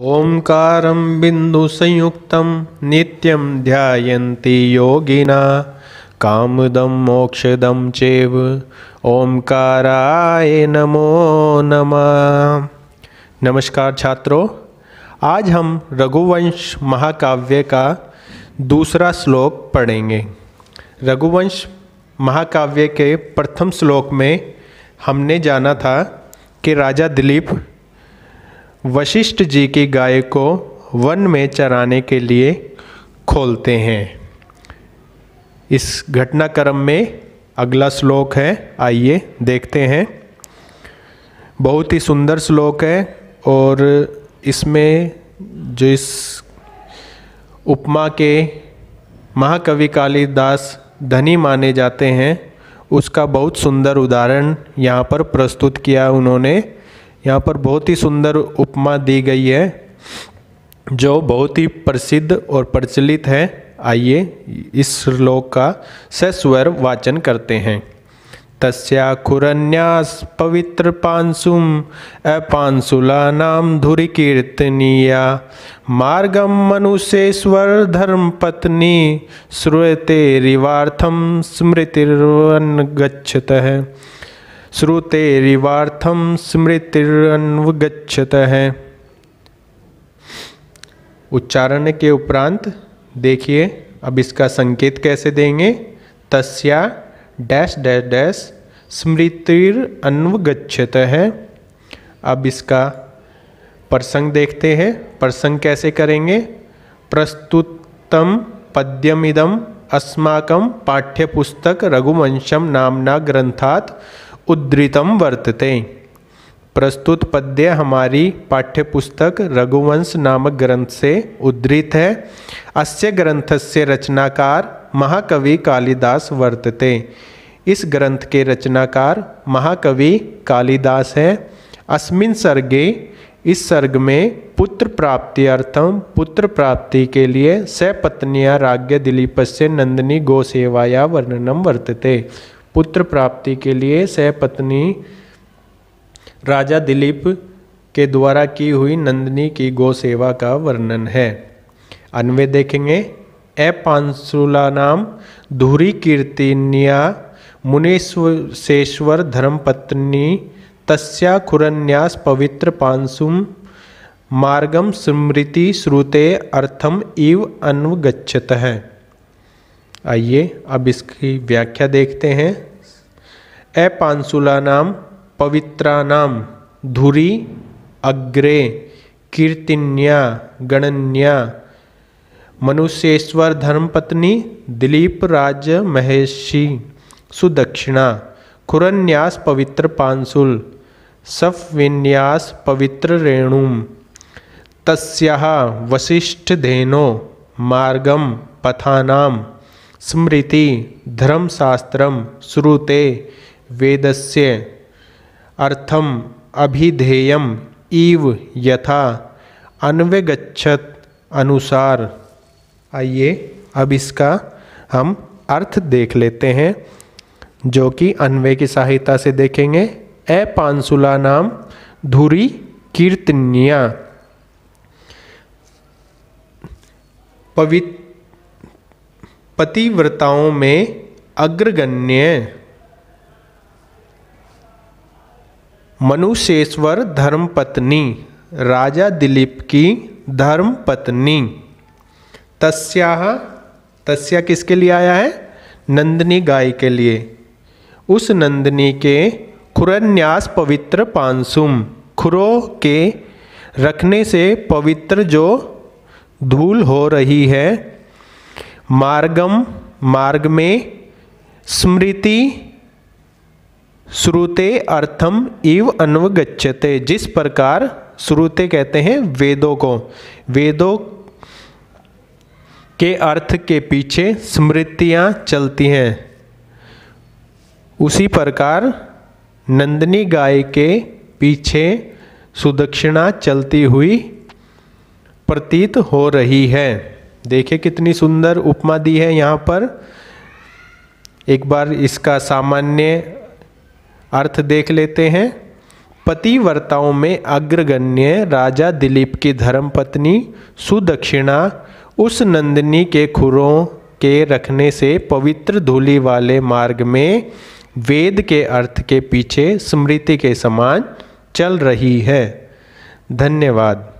ओंकारं बिन्दुसंयुक्तं नित्यं ध्यायन्ति योगिना, कामदं मोक्षदं चैव, ओंकाराय नमो नमः। नमस्कार छात्रों, आज हम रघुवंश महाकाव्य का दूसरा श्लोक पढ़ेंगे। रघुवंश महाकाव्य के प्रथम श्लोक में हमने जाना था कि राजा दिलीप वशिष्ठ जी की गाय को वन में चराने के लिए खोलते हैं। इस घटनाक्रम में अगला श्लोक है, आइए देखते हैं। बहुत ही सुंदर श्लोक है और इसमें जो इस उपमा के महाकवि कालिदास धनी माने जाते हैं, उसका बहुत सुंदर उदाहरण यहाँ पर प्रस्तुत किया उन्होंने। यहाँ पर बहुत ही सुंदर उपमा दी गई है, जो बहुत ही प्रसिद्ध और प्रचलित है। आइए इस श्लोक का सस्वर वाचन करते हैं। तस्या खुरन्यास पवित्र पांसुम अपांसुला नाम धुरी कीर्तनीया। मार्गम मनुष्येश्वर धर्म पत्नी, श्रुयते रिवार्थम स्मृतिर्वन गच्छत। है श्रुते रिवार्थम स्मृतिरन्वगछत है उच्चारण के उपरांत देखिए, अब इसका संकेत कैसे देंगे? तस्या डैश डैश डैश स्मृतिर अन्वगछत है अब इसका प्रसंग देखते हैं। प्रसंग कैसे करेंगे? प्रस्तुतम पद्यमिदम अस्माकं पाठ्यपुस्तक रघुवंशम नामना ग्रंथात उद्धृतम वर्तते। प्रस्तुत पद्य हमारी पाठ्यपुस्तक रघुवंश नामक ग्रंथ से उद्धृत है। अस्य ग्रंथ से रचनाकार महाकवि कालिदास वर्तते। इस ग्रंथ के रचनाकार महाकवि कालिदास है। अस्मिन सर्गे इस सर्ग में पुत्र प्राप्ति अर्थम पुत्र प्राप्ति के लिए सपत्निया राज्य से नंदिनी गोसेवाया वर्णनम वर्तते। पुत्र प्राप्ति के लिए सहपत्नी राजा दिलीप के द्वारा की हुई नंदिनी की गौ सेवा का वर्णन है। अन्वय देखेंगे ए पांसुला नाम धुरी कीर्तिनिया मुनीश्वेश्वर धर्मपत्नी, तस्या खुरन्यास पवित्र पांसुम, मार्गम स्मृति श्रुते अर्थम इव अन्वगछत है आइए अब इसकी व्याख्या देखते हैं। अपांसुला नाम, पवित्रा नाम, धुरी, अग्रे, कीर्तिन्या, गणन्या, मनुष्येश्वर धर्मपत्नी, दिलीप राज महेशी, सुदक्षिणा, खुरन्यास पवित्र पांसुल, सफविन्यास पवित्र रेणुम, तस्या वशिष्ठधेनो मार्गम, पथानाम। स्मृति धर्मशास्त्र श्रुते वेदस्य अर्थम अभिधेयम इव यथा अन्वगछत अनुसार। आइए, अब इसका हम अर्थ देख लेते हैं, जो कि अन्वय की सहायता से देखेंगे। ए पांसुला नाम धुरी कीर्तनिया। पवित्र पतिव्रताओं में अग्रगण्य। मनुष्येश्वर धर्मपत्नी, राजा दिलीप की धर्मपत्नी। तस्या तस्या किसके लिए आया है? नंदनी गाय के लिए। उस नंदनी के खुरन्यास पवित्र पांसुम खुरो के रखने से पवित्र जो धूल हो रही है मार्गम, मार्ग में स्मृति, श्रुते अर्थम इव अन्वगच्छते। जिस प्रकार श्रुते कहते हैं, वेदों को। वेदों के अर्थ के पीछे स्मृतियाँ चलती हैं। उसी प्रकार नंदनी गाय के पीछे सुदक्षिणा चलती हुई प्रतीत हो रही है। देखिए कितनी सुंदर उपमा दी है यहाँ पर। एक बार इसका सामान्य अर्थ देख लेते हैं। पतिव्रताओं में अग्रगण्य राजा दिलीप की धर्मपत्नी सुदक्षिणा उस नंदिनी के खुरों के रखने से पवित्र धूलि वाले मार्ग में वेद के अर्थ के पीछे स्मृति के समान चल रही है। धन्यवाद।